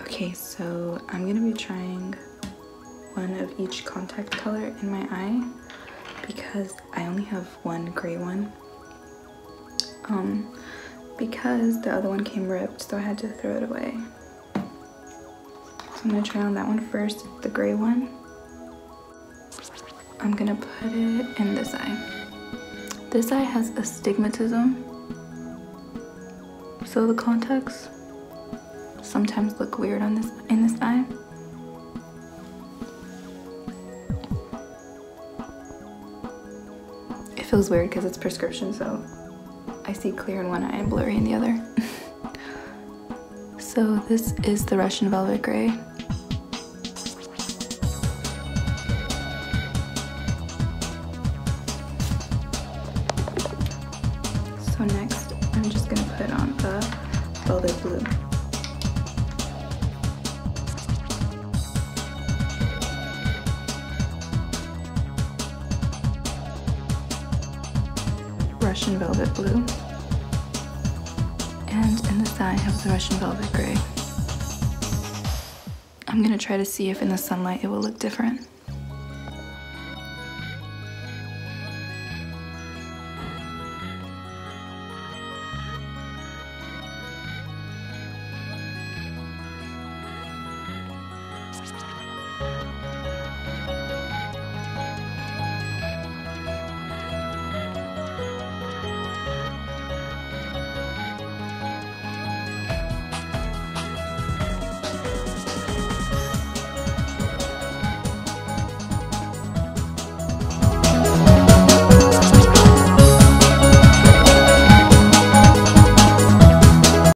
Okay, so I'm gonna be trying one of each contact color in my eye because I only have one gray one. Um, because the other one came ripped, so I had to throw it away. So I'm gonna try on that one first, the gray one. I'm gonna put it in this eye. This eye has astigmatism, so the contacts sometimes look weird on this in this eye. It feels weird because it's prescription, so I see clear in one eye and blurry in the other. so this is the Russian Velvet Gray. So next, I'm just gonna put on the velvet blue. Russian velvet blue. And in the side, I have the Russian velvet gray. I'm gonna try to see if in the sunlight it will look different.